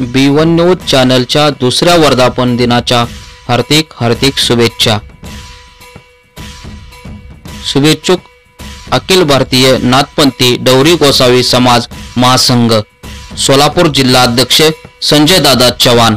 बी one news चॅनलच्या दुसऱ्या वर्धापन दिनाच्या हार्दिक हार्दिक शुभेच्छा. शुभेच्छुक अखिल भारतीय नाथपंथी डवरी गोसावी समाज महासंघ सोलापूर जिल्हा अध्यक्ष संजय दादा चव्हाण.